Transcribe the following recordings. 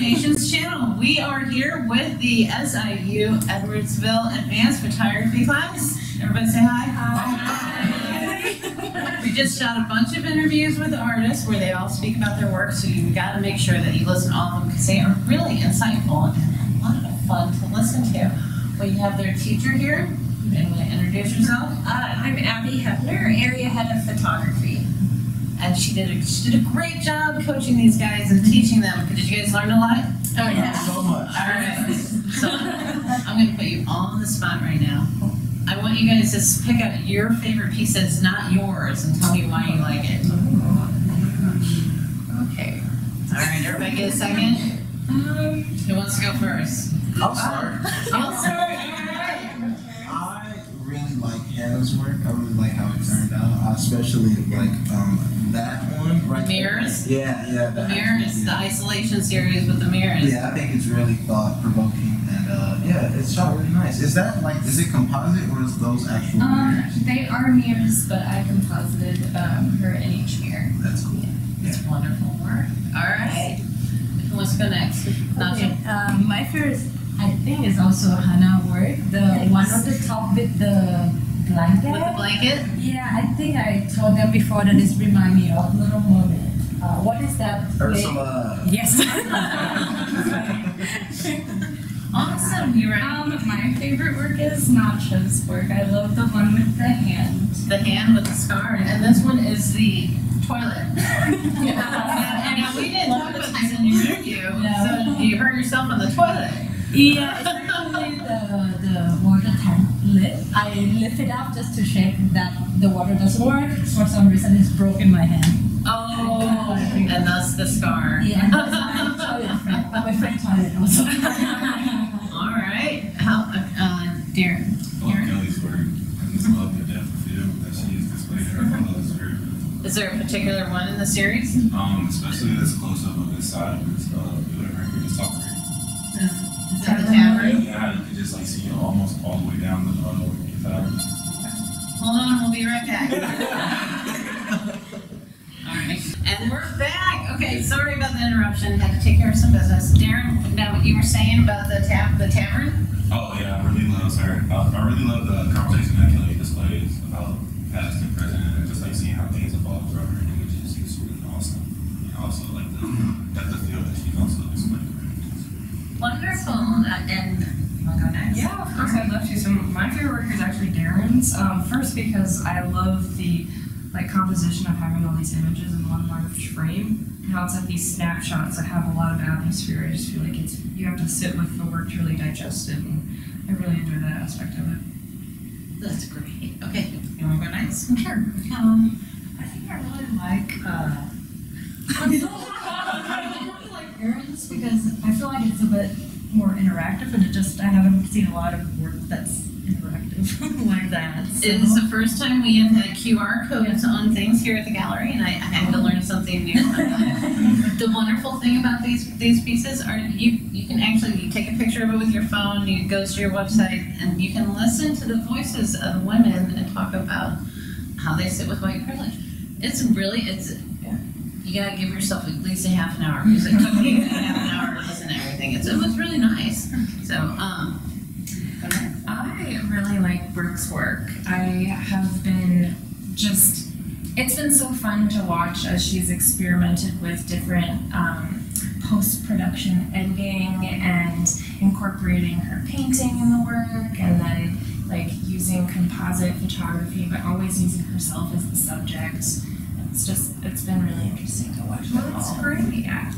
Nations channel. We are here with the SIU Edwardsville Advanced Photography class. Everybody say hi. Hi. We just shot a bunch of interviews with the artists where they all speak about their work, so you've gotta make sure that you listen to all of them because they are really insightful and a lot of fun to listen to. We have their teacher here. You want to introduce yourself? Uh, I'm Abbey Hepner, area head of photography. And she did a, she did a great job coaching these guys and teaching them. Did you guys learn a lot? Oh yeah. So much. All right. So I'm going to put you all on the spot right now. I want you guys to pick out your favorite piece that's not yours and tell me why you like it. Okay. All right, everybody get a second? Um, Who wants to go first? I'll start. I'll start. I really like Hannah's work. I really like how it turned out. I especially like um, that one right there. Mirrors? Yeah, yeah. The that- mirrors, the isolation series with the mirrors. Yeah, I think it's really thought provoking and uh, yeah, it's shot really nice. Is that like is it composite or is those actual Um, mirrors? they are mirrors, but I composited um, her in each mirror. That's cool. It's wonderful work. All right. Who wants go next? Okay, um, my first, I think, is also Hannah work. The one on the top with the blanket. With the blanket? yeah, I think I told them before that this remind me of Little Mermaid. Uh, what is that? Ursula. Yes. Awesome. You ready? Um, my favorite work is Natcha's work. I love the one with the hand. The hand with the scar. And this one is the toilet. yeah. And now we didn't talk about this in your interview. So you hurt yourself on the toilet. Yeah, it's actually the, the water tank lid. I lift it up just to check that the water doesn't work. For some reason, it's broken my hand. Oh, and that's the scar. Yeah, that's my toilet friend. Uh, my friend toilet also. All right. How, uh, Darren? I love Kelly's work. I just love the depth of field that she's displayed in her photos. Very. Is there a particular one in the series? Um, especially this close up of this side of this uh, Is the tavern? Yeah, you can just like see almost all the way down the uh, the tower. Hold on, we'll be right back. All right, and we're back. Okay, sorry about the interruption. Had to take care of some business. Darren, now what you were saying about the tap, the tavern? Oh yeah, I really love her. I, I really love the conversation that Kelly displays about past and present, and just like seeing how things evolve throughout her images. It's really awesome. And also like the depth of field that she's also displayed. Wonderful. Uh, and you want to go next? Yeah, of course, I'd love to. So my favorite work is actually Darren's. Um, first because I love the like composition of having all these images in one large frame. And how it's like these snapshots that have a lot of atmosphere. I just feel like it's you have to sit with the work to really digest it, and I really enjoy that aspect of it. That's great. Okay, you want to go next? Sure. Um, I think I really like. Uh, I really like Aaron's because I feel like it's a bit more interactive, and it just I haven't seen a lot of work that's interactive like that. So. It is the first time we have had QR codes on things here at the gallery, and I, I had to learn something new. the wonderful thing about these these pieces are you you can actually you take a picture of it with your phone, you go to your website, and you can listen to the voices of women and talk about how they sit with white privilege. It's really it's you gotta give yourself at least a half an hour because it took me a half an hour to listen to everything. It's, it was really nice. So um. I really like Brooke's work. I have been just, it's been so fun to watch as she's experimented with different um, post production editing and incorporating her painting in the work and then like using composite photography but always using herself as the subject. It's just, it's been really interesting to watch them That's great. Yeah.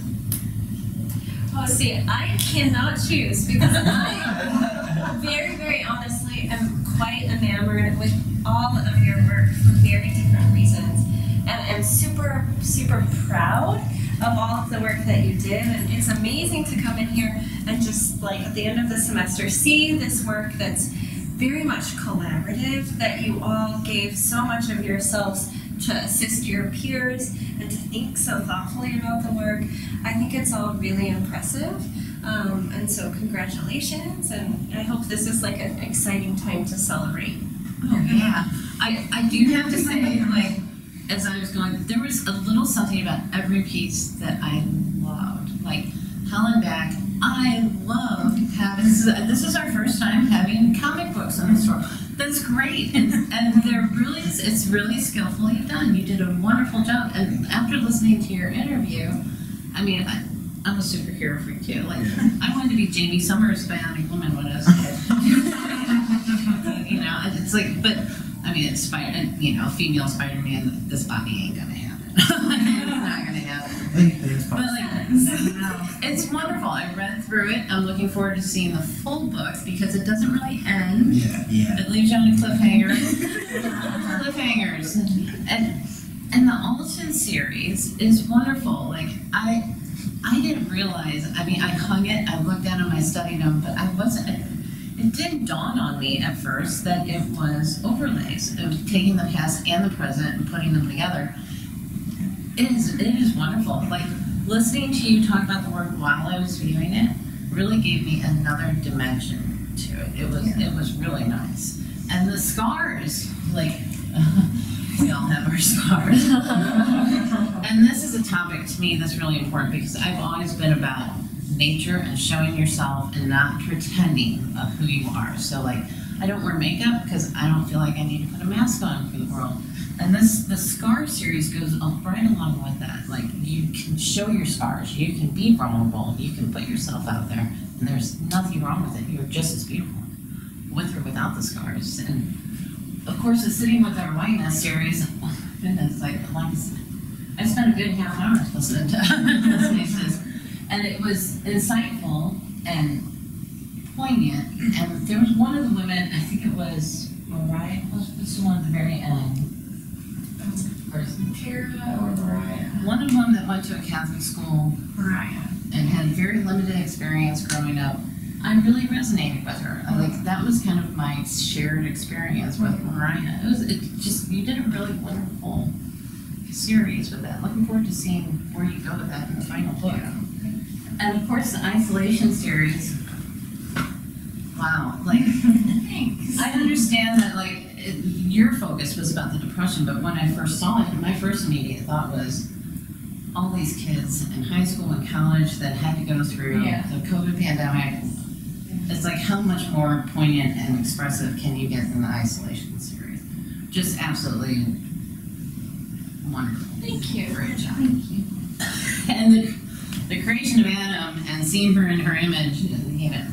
Oh, see, I cannot choose because I very, very honestly am quite enamored with all of your work for very different reasons. And I'm super, super proud of all of the work that you did. And it's amazing to come in here and just like at the end of the semester see this work that's very much collaborative, that you all gave so much of yourselves to assist your peers and to think so thoughtfully about the work. I think it's all really impressive. Um, and so congratulations, and I hope this is like an exciting time to celebrate. Oh yeah, I, I do have to say, like, as I was going, there was a little something about every piece that I loved. Like Hell and Back. I love having this is, this is our first time having comic books on the store. That's great, and, and they're really it's really skillfully done. You did a wonderful job. And after listening to your interview, I mean, I, I'm a superhero freak too. Like I wanted to be Jaime Sommers, Bionic Woman, when I was a kid. you know, it's like, but I mean, it's Spider, you know, female Spider-Man. This body ain't gonna happen. It's not gonna happen. Anything's But possible. like, it's wonderful. I read through it. I'm looking forward to seeing the full book because it doesn't really end. Yeah, yeah. It leaves you on a cliffhanger. Cliffhangers. And and the Alton series is wonderful. Like I I didn't realize, I mean I hung it, I looked at them, I studied them, but I wasn't it didn't dawn on me at first that it was overlays of taking the past and the present and putting them together. It is it is wonderful. Like listening to you talk about the work while I was viewing it really gave me another dimension to it. It was it was really nice. And the scars, like we all have our scars. and this is a topic to me that's really important because I've always been about nature and showing yourself and not pretending of who you are. So like I don't wear makeup because I don't feel like I need to put a mask on for the world. And this the scar series goes right along with that. Like you can show your scars, you can be vulnerable, you can put yourself out there, and there's nothing wrong with it. You're just as beautiful with or without the scars. And of course, the sitting with our whiteness series. oh, Goodness, like like I spent a good half hour listening to this, and it was insightful and poignant. And there was one of the women, I think it was Mariah. was, what's the one at the very end? Or- Tara or Mariah? One of them that went to a Catholic school Mariah. and had very limited experience growing up. I really resonated with her. I Like that was kind of my shared experience with Mariah. It was it just you did a really wonderful series with that. Looking forward to seeing where you go with that in the final book. And of course, the isolation series. Wow, like. I understand that like your focus was about the depression, but when I first saw it, my first immediate thought was all these kids in high school and college that had to go through Yeah. the COVID pandemic. It's like how much more poignant and expressive can you get than the isolation series? Just absolutely wonderful. Thank you. Great job. And the, the creation of Adam and seeing her in her image, you know.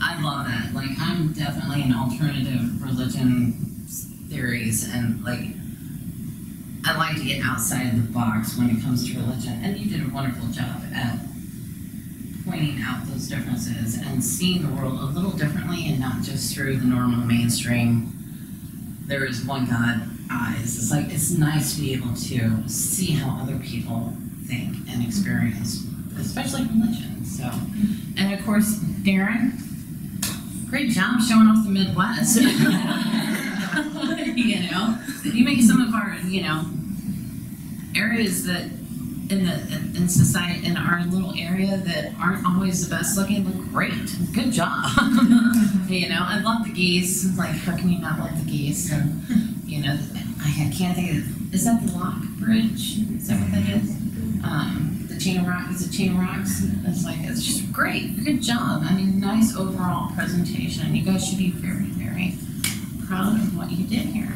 I love that. Like, Definitely an alternative religion theories, and like, I like to get outside of the box when it comes to religion. And you did a wonderful job at pointing out those differences and seeing the world a little differently and not just through the normal mainstream. There is one God eyes. It's like it's nice to be able to see how other people think and experience, especially religion. So, and of course, Darren, great job showing off the Midwest. you know, you make some of our, you know, areas that in the in society in our little area that aren't always the best looking look great. Good job. you know, I love the geese. Like, how can you not love the geese? And you know, I can't think of is that the Lock Bridge? Is that what that is? Um, chain of rock is it chain of rocks? It's like it's just great. Good job. I mean, nice overall presentation. You guys should be very, very proud of what you did here.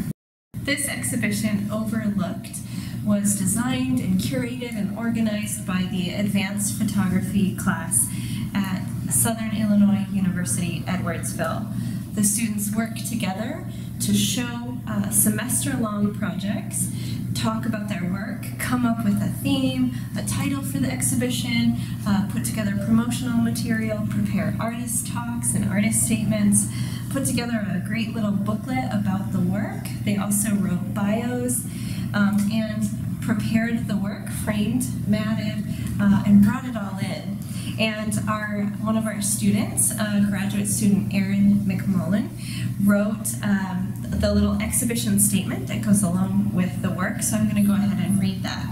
This exhibition, Overlooked, was designed and curated and organized by the Advanced Photography class at Southern Illinois University, Edwardsville. The students work together to show uh, semester long projects, talk about their work, come up with a theme, a title for the exhibition, uh, put together promotional material, prepare artist talks and artist statements, put together a great little booklet about the work. They also wrote bios um, and prepared the work, framed, matted, uh, and brought it all in. And our one of our students, uh, graduate student Aaron McMullin, wrote um, the little exhibition statement that goes along with the work. So I'm going to go ahead and read that.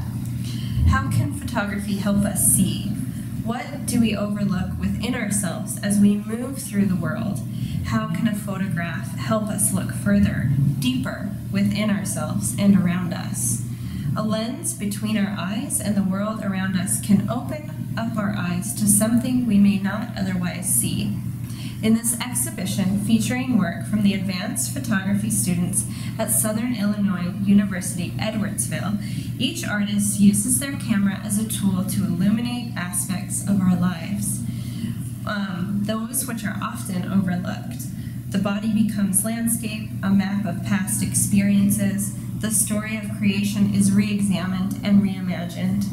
How can photography help us see? What do we overlook within ourselves as we move through the world? How can a photograph help us look further, deeper within ourselves and around us? A lens between our eyes and the world around us can open up our eyes to something we may not otherwise see. In this exhibition featuring work from the advanced photography students at Southern Illinois University Edwardsville, each artist uses their camera as a tool to illuminate aspects of our lives, um, those which are often overlooked. The body becomes landscape, a map of past experiences. The story of creation is re examined and reimagined.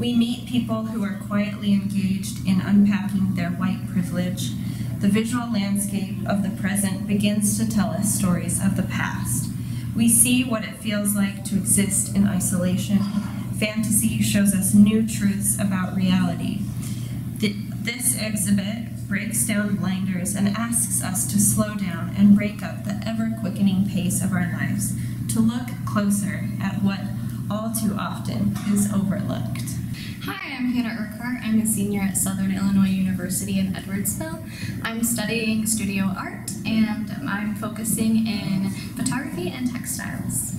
We meet people who are quietly engaged in unpacking their white privilege. The visual landscape of the present begins to tell us stories of the past. We see what it feels like to exist in isolation. Fantasy shows us new truths about reality. Th- This exhibit breaks down blinders and asks us to slow down and break up the ever quickening pace of our lives, to look closer at what all too often is overlooked. I'm Hannah Urquhart. I'm a senior at Southern Illinois University in Edwardsville. I'm studying studio art and I'm focusing in photography and textiles.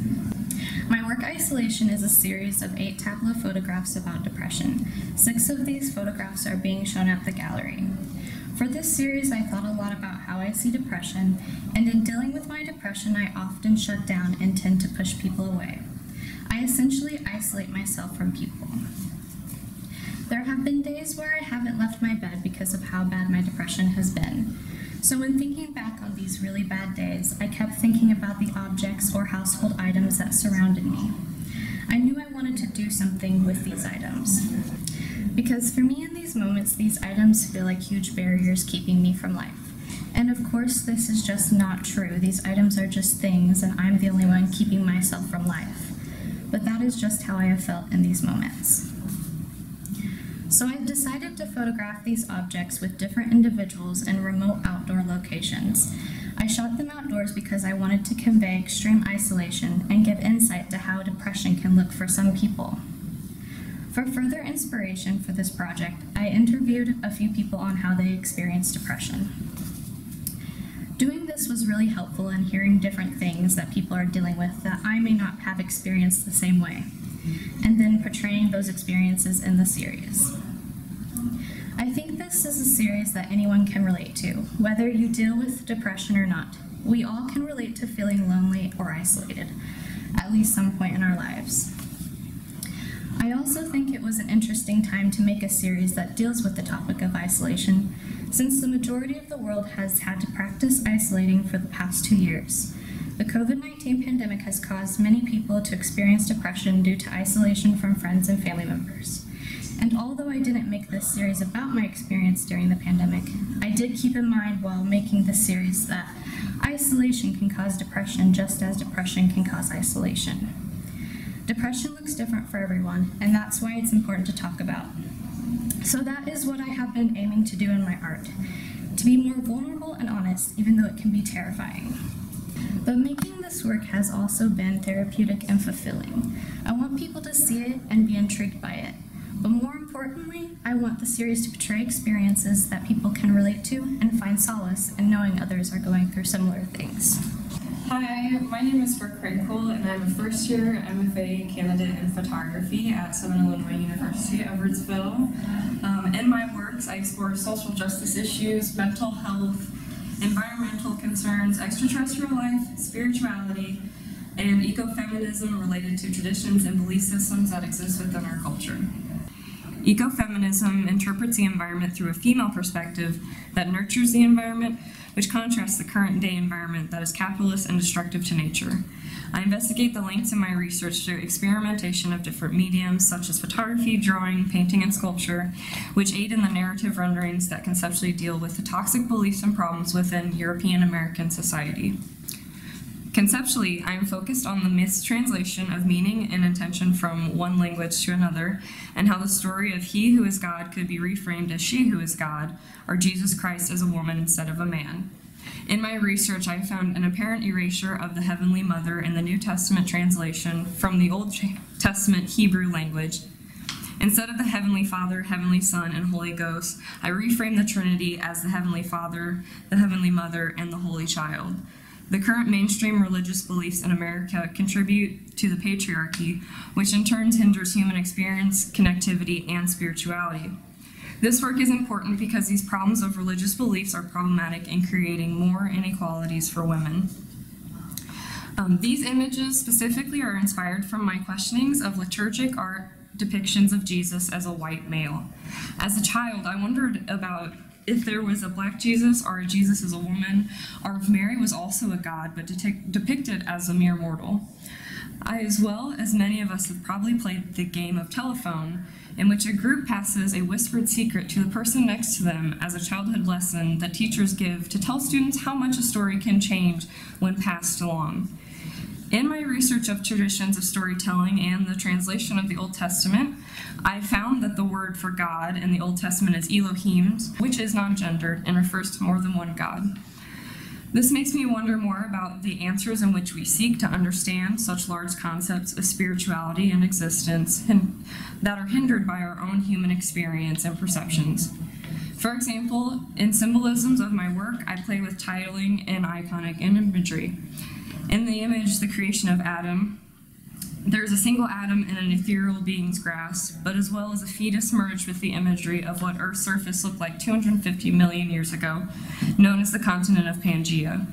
My work Isolation is a series of eight tableau photographs about depression. Six of these photographs are being shown at the gallery. For this series, I thought a lot about how I see depression, and in dealing with my depression, I often shut down and tend to push people away. I essentially isolate myself from people. There have been days where I haven't left my bed because of how bad my depression has been. So, when thinking back on these really bad days, I kept thinking about the objects or household items that surrounded me. I knew I wanted to do something with these items. Because for me, in these moments, these items feel like huge barriers keeping me from life. And of course, this is just not true. These items are just things, and I'm the only one keeping myself from life. But that is just how I have felt in these moments. So I've decided to photograph these objects with different individuals in remote outdoor locations. I shot them outdoors because I wanted to convey extreme isolation and give insight to how depression can look for some people. For further inspiration for this project, I interviewed a few people on how they experience depression. Doing this was really helpful in hearing different things that people are dealing with that I may not have experienced the same way, and then portraying those experiences in the series. I think this is a series that anyone can relate to, whether you deal with depression or not. We all can relate to feeling lonely or isolated, at least some point in our lives. I also think it was an interesting time to make a series that deals with the topic of isolation, since the majority of the world has had to practice isolating for the past two years. The COVID 19 pandemic has caused many people to experience depression due to isolation from friends and family members. And although I didn't make this series about my experience during the pandemic, I did keep in mind while making this series that isolation can cause depression just as depression can cause isolation. Depression looks different for everyone, and that's why it's important to talk about. So, that is what I have been aiming to do in my art to be more vulnerable and honest, even though it can be terrifying. But making this work has also been therapeutic and fulfilling. I want people to see it and be intrigued by it. But more importantly, I want the series to portray experiences that people can relate to and find solace in knowing others are going through similar things. Hi, my name is Brooke Krankel, and I'm a first year MFA candidate in photography at Southern Illinois University, Edwardsville. Um, in my works, I explore social justice issues, mental health, environmental concerns, extraterrestrial life, spirituality, and ecofeminism related to traditions and belief systems that exist within our culture. Ecofeminism interprets the environment through a female perspective that nurtures the environment, which contrasts the current day environment that is capitalist and destructive to nature. I investigate the links in my research through experimentation of different mediums such as photography, drawing, painting, and sculpture, which aid in the narrative renderings that conceptually deal with the toxic beliefs and problems within European American society. Conceptually, I am focused on the mistranslation of meaning and intention from one language to another, and how the story of He who is God could be reframed as She who is God, or Jesus Christ as a woman instead of a man. In my research, I found an apparent erasure of the Heavenly Mother in the New Testament translation from the Old Testament Hebrew language. Instead of the Heavenly Father, Heavenly Son, and Holy Ghost, I reframe the Trinity as the Heavenly Father, the Heavenly Mother, and the Holy Child. The current mainstream religious beliefs in America contribute to the patriarchy, which in turn hinders human experience, connectivity, and spirituality. This work is important because these problems of religious beliefs are problematic in creating more inequalities for women. Um, these images specifically are inspired from my questionings of liturgic art depictions of Jesus as a white male. As a child, I wondered about if there was a black Jesus or a Jesus as a woman, or if Mary was also a god but depicted as a mere mortal. I, as well as many of us, have probably played the game of telephone, in which a group passes a whispered secret to the person next to them as a childhood lesson that teachers give to tell students how much a story can change when passed along. In my research of traditions of storytelling and the translation of the Old Testament, I found that the word for God in the Old Testament is Elohim, which is non gendered and refers to more than one God. This makes me wonder more about the answers in which we seek to understand such large concepts of spirituality and existence that are hindered by our own human experience and perceptions. For example, in symbolisms of my work, I play with titling and iconic imagery. In the image, the creation of Adam, there is a single atom in an ethereal being's grasp, but as well as a fetus merged with the imagery of what Earth's surface looked like 250 million years ago, known as the continent of Pangaea.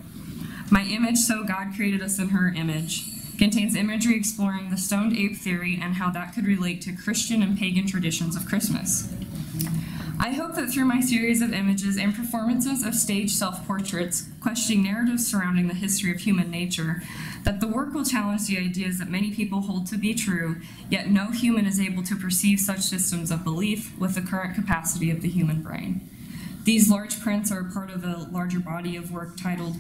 My image, So God Created Us in Her Image, contains imagery exploring the stoned ape theory and how that could relate to Christian and pagan traditions of Christmas. I hope that through my series of images and performances of stage self-portraits, questioning narratives surrounding the history of human nature, that the work will challenge the ideas that many people hold to be true, yet no human is able to perceive such systems of belief with the current capacity of the human brain. These large prints are part of a larger body of work titled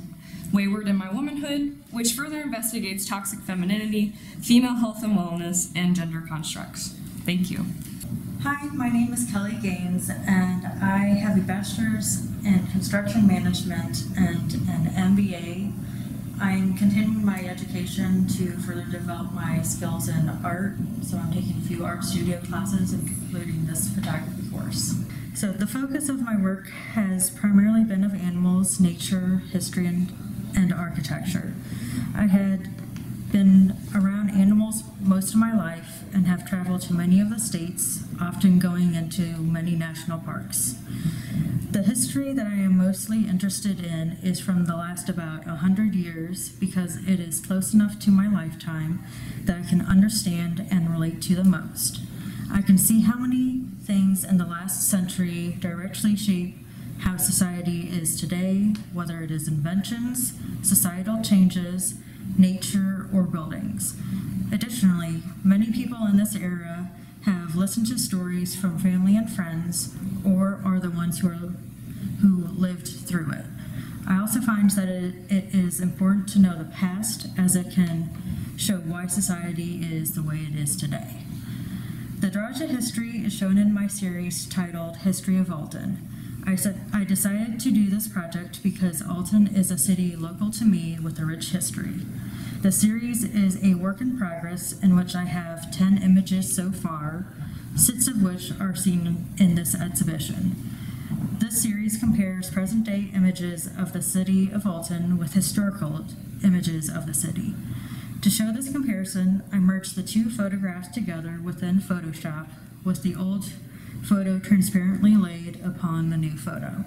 Wayward in My Womanhood, which further investigates toxic femininity, female health and wellness, and gender constructs. Thank you. Hi, my name is Kelly Gaines, and I have a bachelor's in construction management and an MBA. I'm continuing my education to further develop my skills in art, so I'm taking a few art studio classes, including this photography course. So, the focus of my work has primarily been of animals, nature, history, and, and architecture. I had been around animals most of my life and have traveled to many of the states, often going into many national parks. The history that I am mostly interested in is from the last about 100 years because it is close enough to my lifetime that I can understand and relate to the most. I can see how many things in the last century directly shape how society is today, whether it is inventions, societal changes, nature, or buildings. Additionally, many people in this era have listened to stories from family and friends, or are the ones who are who lived through it. I also find that it, it is important to know the past as it can show why society is the way it is today. The Draw to History is shown in my series titled History of Alton. I, I decided to do this project because Alton is a city local to me with a rich history. The series is a work in progress in which I have 10 images so far, six of which are seen in this exhibition. This series compares present day images of the city of Alton with historical images of the city. To show this comparison, I merged the two photographs together within Photoshop with the old photo transparently laid upon the new photo.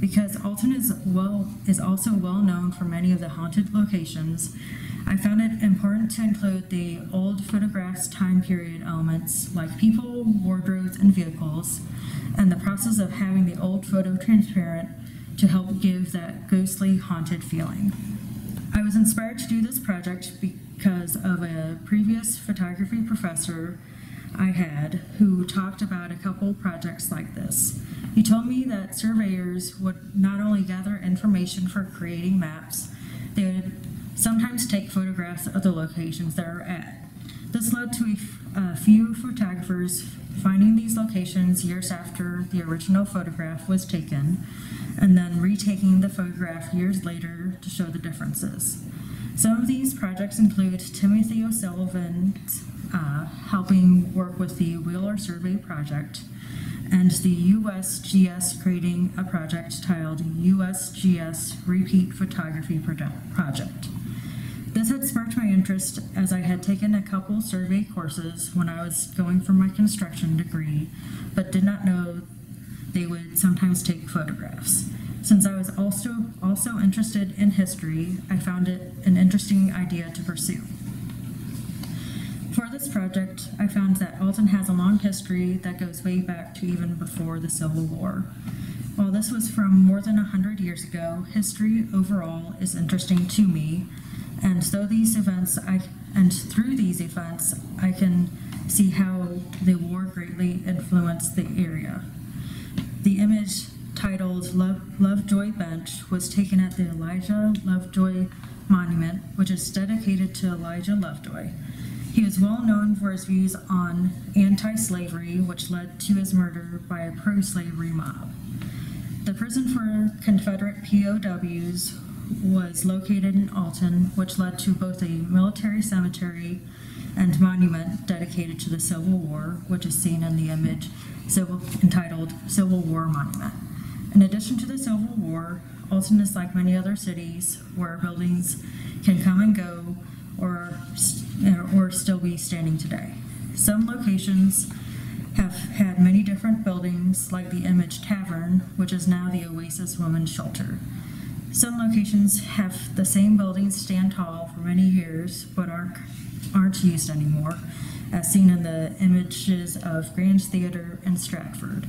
Because Alton is well is also well known for many of the haunted locations, I found it important to include the old photographs time period elements like people, wardrobes, and vehicles, and the process of having the old photo transparent to help give that ghostly haunted feeling. I was inspired to do this project because of a previous photography professor I had who talked about a couple projects like this. He told me that surveyors would not only gather information for creating maps, they would sometimes take photographs of the locations they are at. This led to a, few photographers finding these locations years after the original photograph was taken, and then retaking the photograph years later to show the differences. Some of these projects include Timothy O'Sullivan uh, helping work with the Wheeler Survey Project, and the USGS creating a project titled USGS Repeat Photography Project. This had sparked my interest as I had taken a couple survey courses when I was going for my construction degree, but did not know they would sometimes take photographs. Since I was also also interested in history, I found it an interesting idea to pursue. For this project, I found that Alton has a long history that goes way back to even before the Civil War. While this was from more than a hundred years ago, history overall is interesting to me, and though these events, I and through these events, I can see how the war greatly influenced the area. The image titled Love, Lovejoy Bench was taken at the Elijah Lovejoy Monument, which is dedicated to Elijah Lovejoy. He was well known for his views on anti slavery, which led to his murder by a pro slavery mob. The prison for Confederate POWs was located in Alton, which led to both a military cemetery and monument dedicated to the Civil War, which is seen in the image civil, entitled Civil War Monument. In addition to the Civil War, Alton is like many other cities where buildings can come and go or, or still be standing today. Some locations have had many different buildings, like the Image Tavern, which is now the Oasis Women's Shelter. Some locations have the same buildings stand tall for many years, but aren't, aren't used anymore, as seen in the images of Grand Theater and Stratford.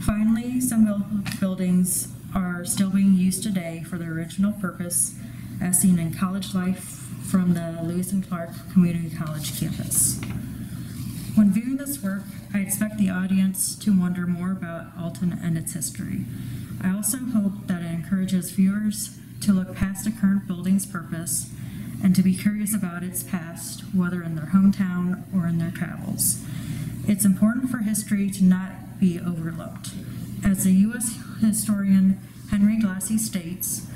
Finally, some buildings are still being used today for their original purpose, as seen in College Life from the Lewis and Clark Community College campus. When viewing this work, I expect the audience to wonder more about Alton and its history. I also hope that it encourages viewers to look past a current building's purpose and to be curious about its past, whether in their hometown or in their travels. It's important for history to not be overlooked. As the U.S. historian Henry Glassie states,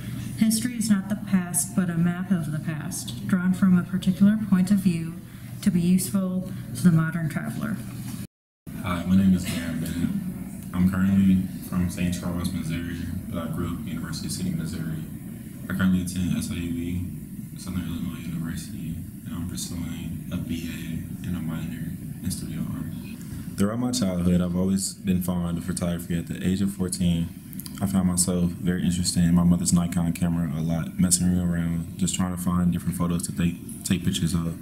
history is not the past but a map of the past, drawn from a particular point of view to be useful to the modern traveler. Hi, my name is Darren Bennett. I'm currently from St. Charles, Missouri, but I grew up in University City, Missouri. I currently attend SIUE, Southern Illinois University, and I'm pursuing a BA and a minor in studio art. Throughout my childhood, I've always been fond of photography. At the age of 14, I found myself very interested in my mother's Nikon camera a lot, messing around, just trying to find different photos to take, take pictures of.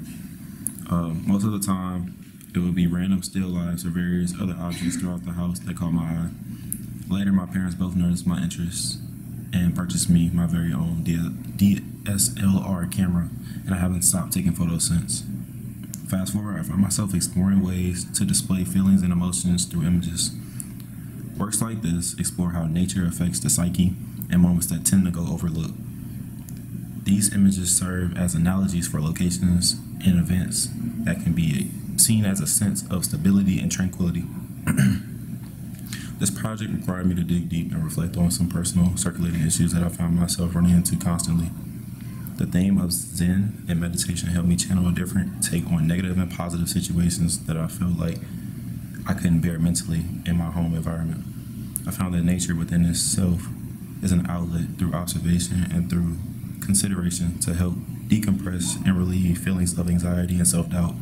Uh, most of the time, it would be random still lifes or various other objects throughout the house that caught my eye. Later, my parents both noticed my interest and purchased me my very own DSLR camera, and I haven't stopped taking photos since. Fast forward, I find myself exploring ways to display feelings and emotions through images. Works like this explore how nature affects the psyche and moments that tend to go overlooked. These images serve as analogies for locations and events that can be seen as a sense of stability and tranquility. this project required me to dig deep and reflect on some personal circulating issues that I found myself running into constantly. The theme of Zen and meditation helped me channel a different take on negative and positive situations that I felt like I couldn't bear mentally in my home environment. I found that nature within itself is an outlet through observation and through consideration to help decompress and relieve feelings of anxiety and self doubt.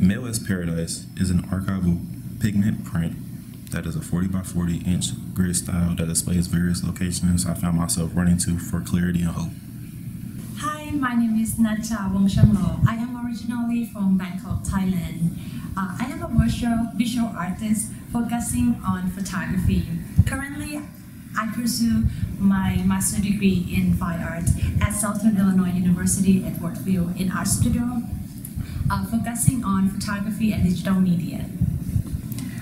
Mail as Paradise is an archival pigment print that is a 40 by 40 inch grid style that displays various locations I found myself running to for clarity and hope. Hi, my name is Natcha Wongchanglaw. I am originally from Bangkok, Thailand. Uh, I am a virtual visual artist focusing on photography. Currently, I pursue my master degree in fine art at Southern Illinois University at Edwardsville in art studio, uh, focusing on photography and digital media.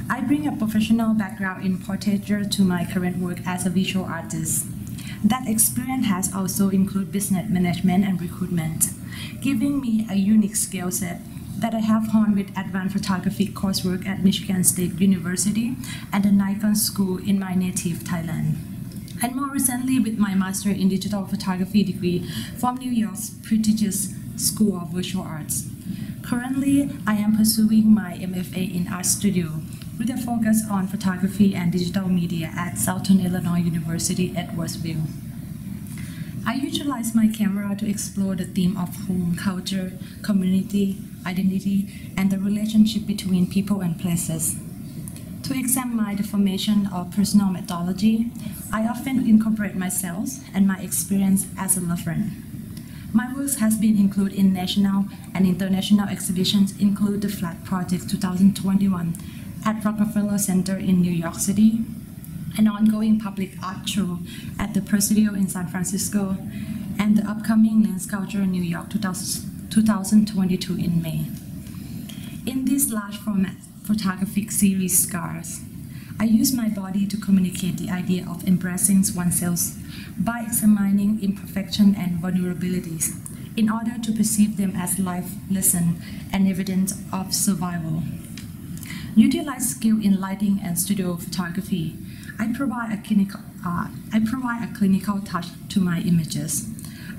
I bring a professional background in portraiture to my current work as a visual artist. That experience has also included business management and recruitment, giving me a unique skill set that I have honed with advanced photography coursework at Michigan State University and the Nikon School in my native Thailand. And more recently with my master in digital photography degree from New York's prestigious School of Visual Arts. Currently, I am pursuing my MFA in Art Studio with a focus on photography and digital media at Southern Illinois University, Edwardsville. I utilize my camera to explore the theme of home, culture, community, identity, and the relationship between people and places. To examine my formation of personal methodology, I often incorporate myself and my experience as a reference. My works has been included in national and international exhibitions, include the Flag Project 2021 at Rockefeller Center in New York City, an ongoing public art show at the Presidio in San Francisco, and the upcoming Lens Culture New York 2022 in May. In this large format photographic series Scars, I use my body to communicate the idea of embracing oneself by examining imperfection and vulnerabilities in order to perceive them as life lesson and evidence of survival. Utilize skill in lighting and studio photography. I provide a clinical, uh, I provide a clinical touch to my images.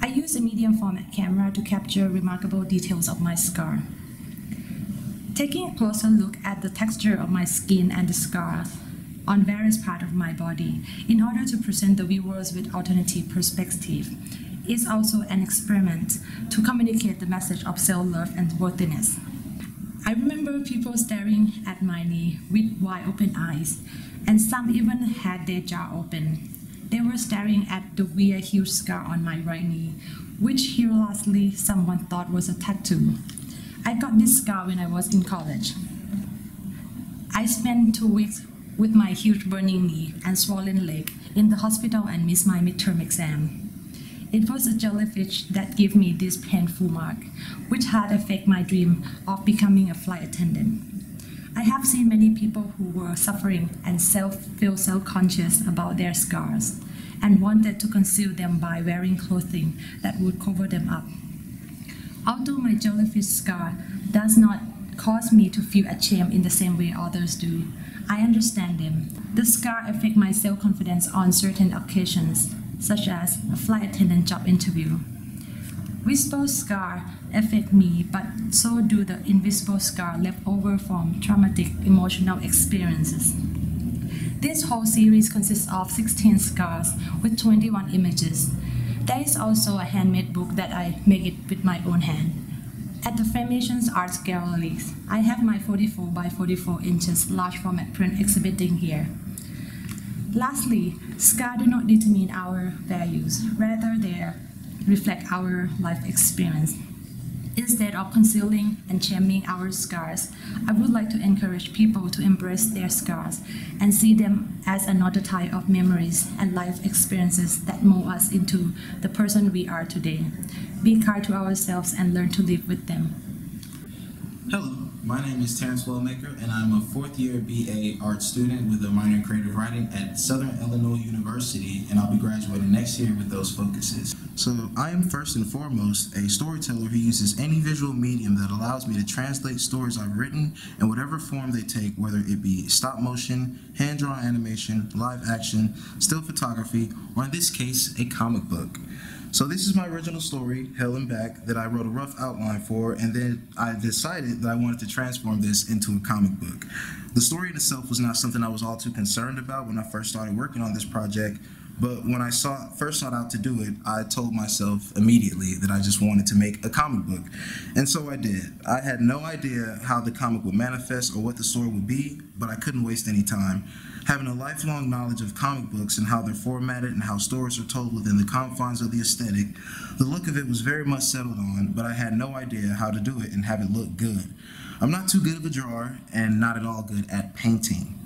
I use a medium format camera to capture remarkable details of my scar. Taking a closer look at the texture of my skin and the scar on various parts of my body in order to present the viewers with alternative perspective is also an experiment to communicate the message of self-love and worthiness. I remember people staring at my knee with wide open eyes, and some even had their jaw open. They were staring at the weird huge scar on my right knee, which hilariously someone thought was a tattoo. I got this scar when I was in college. I spent two weeks with my huge burning knee and swollen leg in the hospital and missed my midterm exam. It was a jellyfish that gave me this painful mark, which had affected my dream of becoming a flight attendant. I have seen many people who were suffering and self feel self-conscious about their scars and wanted to conceal them by wearing clothing that would cover them up. Although my jellyfish scar does not cause me to feel ashamed in the same way others do, I understand them. The scar affect my self-confidence on certain occasions, such as a flight attendant job interview. Visible scar affect me, but so do the invisible scar left over from traumatic emotional experiences. This whole series consists of 16 scars with 21 images. There is also a handmade book that I make it with my own hand. At the Framations Arts Gallery, I have my 44 by 44 inches large format print exhibiting here. Lastly, scars do not determine our values, rather they reflect our life experience. Instead of concealing and shaming our scars, I would like to encourage people to embrace their scars and see them as another type of memories and life experiences that mold us into the person we are today. Be kind to ourselves and learn to live with them. Hello, my name is Terrance Wellmaker, and I'm a fourth year BA art student with a minor in creative writing at Southern Illinois University, and I'll be graduating next year with those focuses. So, I am first and foremost a storyteller who uses any visual medium that allows me to translate stories I've written in whatever form they take, whether it be stop motion, hand drawn animation, live action, still photography, or in this case, a comic book. So this is my original story, Hell and Back, that I wrote a rough outline for, and then I decided that I wanted to transform this into a comic book. The story in itself was not something I was all too concerned about when I first started working on this project, but when I saw first sought out to do it, I told myself immediately that I just wanted to make a comic book. And so I did. I had no idea how the comic would manifest or what the story would be, but I couldn't waste any time. Having a lifelong knowledge of comic books and how they're formatted and how stories are told within the confines of the aesthetic, the look of it was very much settled on, but I had no idea how to do it and have it look good. I'm not too good of a drawer and not at all good at painting.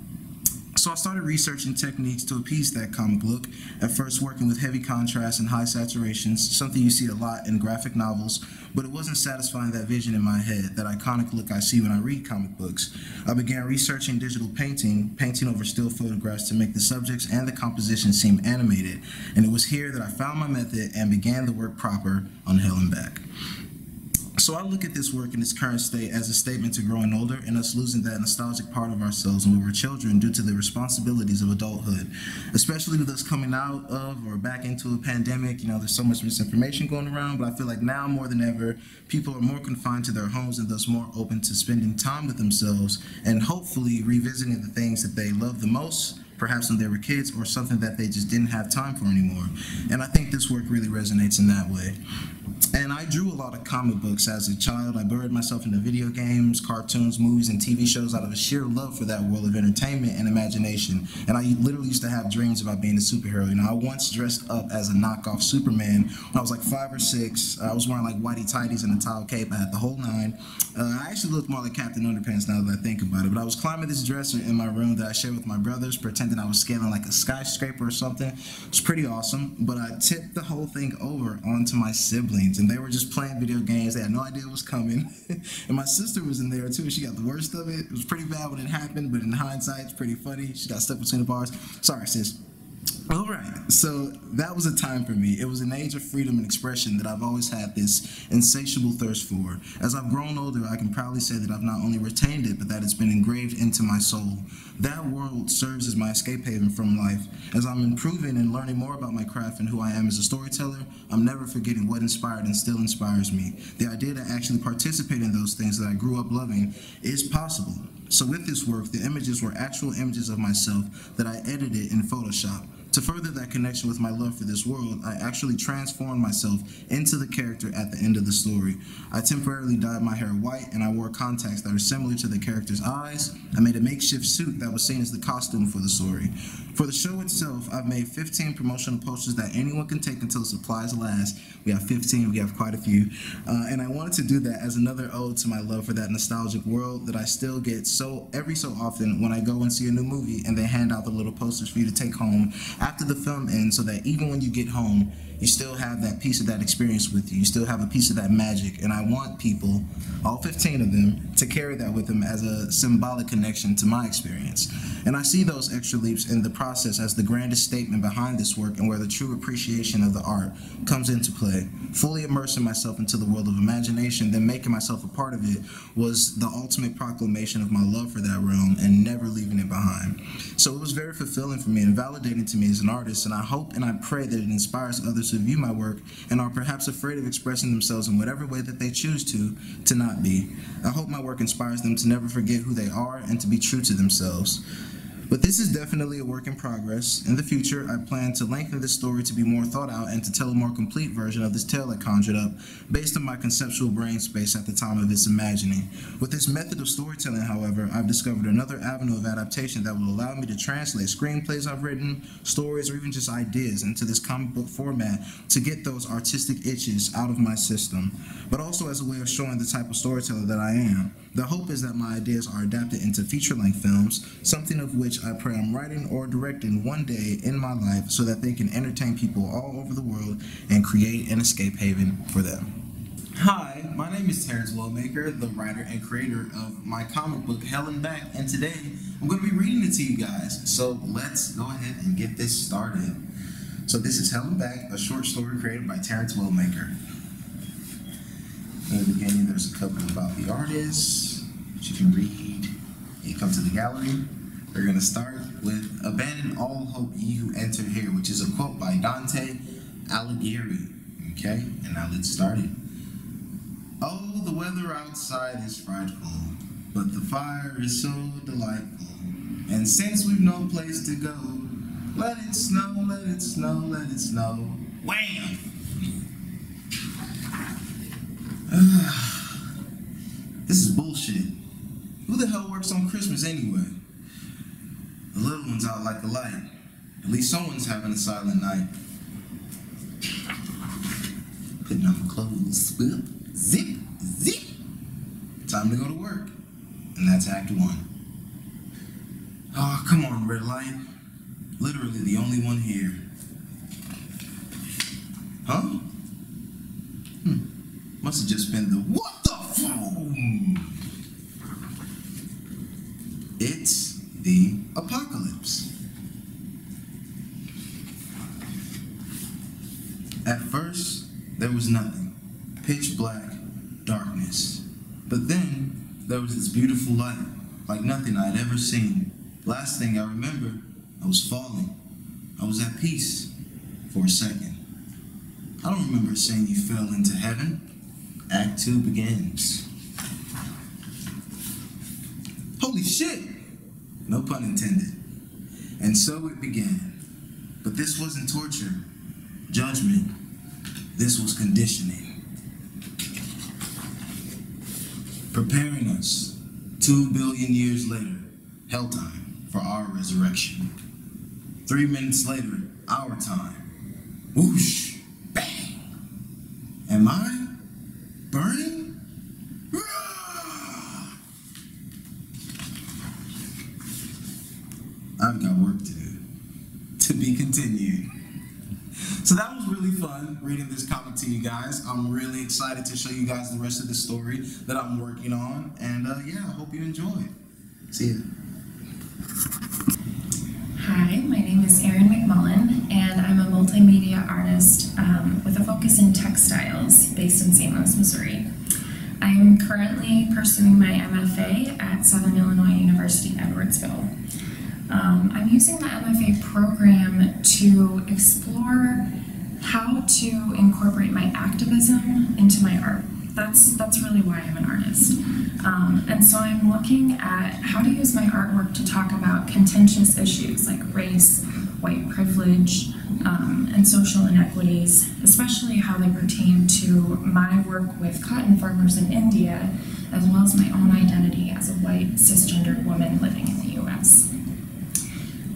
So I started researching techniques to appease that comic look, at first working with heavy contrast and high saturations, something you see a lot in graphic novels, but it wasn't satisfying that vision in my head, that iconic look I see when I read comic books. I began researching digital painting, painting over still photographs to make the subjects and the composition seem animated, and it was here that I found my method and began the work proper on Hell and Back. So I look at this work in its current state as a statement to growing older and us losing that nostalgic part of ourselves when we were children due to the responsibilities of adulthood, especially with us coming out of or back into a pandemic. You know, there's so much misinformation going around, but I feel like now more than ever, people are more confined to their homes and thus more open to spending time with themselves and hopefully revisiting the things that they love the most perhaps when they were kids or something that they just didn't have time for anymore. And I think this work really resonates in that way. And I drew a lot of comic books as a child. I buried myself into video games, cartoons, movies, and TV shows out of a sheer love for that world of entertainment and imagination. And I literally used to have dreams about being a superhero. You know, I once dressed up as a knockoff Superman when I was like five or six. I was wearing like whitey tighties and a towel cape. I had the whole nine. Uh, I actually looked more like Captain Underpants now that I think about it. But I was climbing this dresser in my room that I shared with my brothers, pretending I was scaling like a skyscraper or something. It was pretty awesome. But I tipped the whole thing over onto my siblings, and they were just playing video games. They had no idea what was coming. and my sister was in there too. She got the worst of it. It was pretty bad when it happened, but in hindsight, it's pretty funny. She got stuck between the bars. Sorry, sis. All right, so that was a time for me. It was an age of freedom and expression that I've always had this insatiable thirst for. As I've grown older, I can proudly say that I've not only retained it, but that it's been engraved into my soul. That world serves as my escape haven from life. As I'm improving and learning more about my craft and who I am as a storyteller, I'm never forgetting what inspired and still inspires me. The idea to actually participate in those things that I grew up loving is possible. So with this work, the images were actual images of myself that I edited in Photoshop. To further that connection with my love for this world, I actually transformed myself into the character at the end of the story. I temporarily dyed my hair white and I wore contacts that are similar to the character's eyes. I made a makeshift suit that was seen as the costume for the story. For the show itself, I've made 15 promotional posters that anyone can take until supplies last. We have 15, we have quite a few. Uh, and I wanted to do that as another ode to my love for that nostalgic world that I still get so every so often when I go and see a new movie and they hand out the little posters for you to take home after the film ends so that even when you get home, you still have that piece of that experience with you. You still have a piece of that magic. And I want people, all 15 of them, to carry that with them as a symbolic connection to my experience. And I see those extra leaps in the process as the grandest statement behind this work and where the true appreciation of the art comes into play. Fully immersing myself into the world of imagination, then making myself a part of it was the ultimate proclamation of my love for that realm and never leaving it behind. So it was very fulfilling for me and validating to me as an artist, and I hope and I pray that it inspires others to view my work and are perhaps afraid of expressing themselves in whatever way that they choose to, to not be. I hope my work inspires them to never forget who they are and to be true to themselves. But this is definitely a work in progress. In the future, I plan to lengthen this story to be more thought out and to tell a more complete version of this tale I conjured up based on my conceptual brain space at the time of its imagining. With this method of storytelling, however, I've discovered another avenue of adaptation that will allow me to translate screenplays I've written, stories, or even just ideas into this comic book format to get those artistic itches out of my system, but also as a way of showing the type of storyteller that I am. The hope is that my ideas are adapted into feature-length films, something of which I pray I'm writing or directing one day in my life so that they can entertain people all over the world and create an escape haven for them. Hi, my name is Terrance Wellmaker, the writer and creator of my comic book Hell and Back, and today I'm going to be reading it to you guys. So let's go ahead and get this started. So this is Hell and Back, a short story created by Terrance Wellmaker. In the beginning, there's a couple about the artist, which you can read. You come to the gallery. We're going to start with Abandon all hope ye who enter here, which is a quote by Dante Alighieri. Okay, and now let's start it. Oh, the weather outside is frightful, but the fire is so delightful. And since we've no place to go, let it snow, let it snow, let it snow. Wham! Ah. this is bullshit. The hell works on Christmas anyway? The little one's out like a light. At least someone's having a silent night. Putting on my clothes. Whip, zip, zip. Time to go to work. And that's Act One. Oh, come on, red light. Literally the only one here. Huh? Hmm. Must have just been the what the phone. It's the apocalypse. At first, there was nothing. Pitch black, darkness. But then there was this beautiful light, like nothing I'd ever seen. Last thing I remember, I was falling. I was at peace for a second. I don't remember saying you fell into heaven. Act two begins. Holy shit! No pun intended. And so it began. But this wasn't torture, judgment. This was conditioning. Preparing us, two billion years later, hell time for our resurrection. Three minutes later, our time. Whoosh, bang. Am I burning? Rah! I've got work to do. To be continued. So that was really fun reading this comic to you guys. I'm really excited to show you guys the rest of the story that I'm working on. And uh, yeah, I hope you enjoy. See ya. Hi, my name is Aaron McMullin, and I'm a multimedia artist um, with a focus in textiles based in St. Louis, Missouri. I'm currently pursuing my MFA at Southern Illinois University Edwardsville. Um, I'm using the MFA program to explore how to incorporate my activism into my art. That's, that's really why I'm an artist. Um, and so I'm looking at how to use my artwork to talk about contentious issues like race, white privilege, um, and social inequities, especially how they pertain to my work with cotton farmers in India, as well as my own identity as a white cisgendered woman living in the US.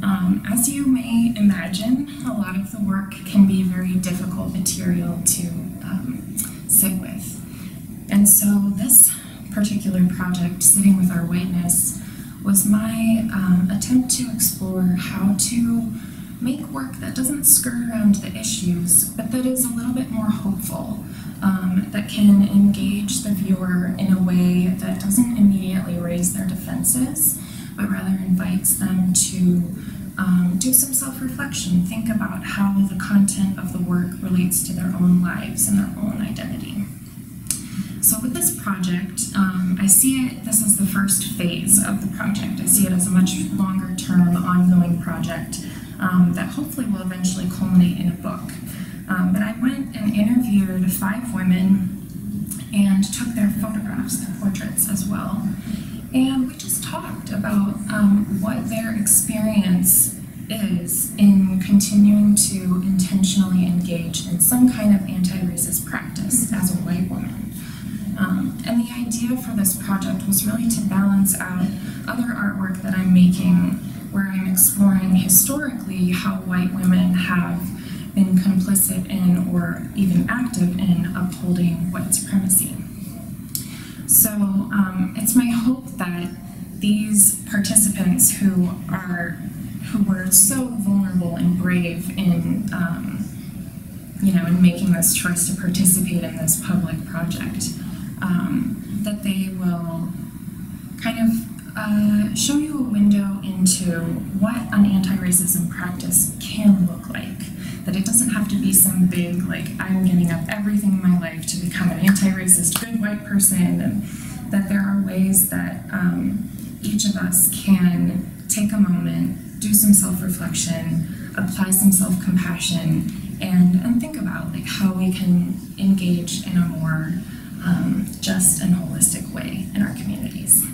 Um, as you may imagine, a lot of the work can be very difficult material to um, sit with. And so this particular project, Sitting with Our Whiteness, was my um, attempt to explore how to make work that doesn't skirt around the issues, but that is a little bit more hopeful, um, that can engage the viewer in a way that doesn't immediately raise their defenses, but rather invites them to um, do some self reflection, think about how the content of the work relates to their own lives and their own identity. So, with this project, um, I see it, this is the first phase of the project. I see it as a much longer term, ongoing project um, that hopefully will eventually culminate in a book. Um, but I went and interviewed five women and took their photographs, their portraits as well. And we just talked about um, what their experience is in continuing to intentionally engage in some kind of anti racist practice as a white woman. Um, and the idea for this project was really to balance out other artwork that I'm making where I'm exploring historically how white women have been complicit in or even active in upholding white supremacy. So um, it's my hope that these participants who are who were so vulnerable and brave in um, you know in making this choice to participate in this public project um, that they will kind of uh, show you a window into what an anti-racism practice can look like that it doesn't have to be some big like i'm giving up everything in my life to become an anti-racist good white person and that there are ways that um, each of us can take a moment do some self-reflection apply some self-compassion and, and think about like how we can engage in a more um, just and holistic way in our communities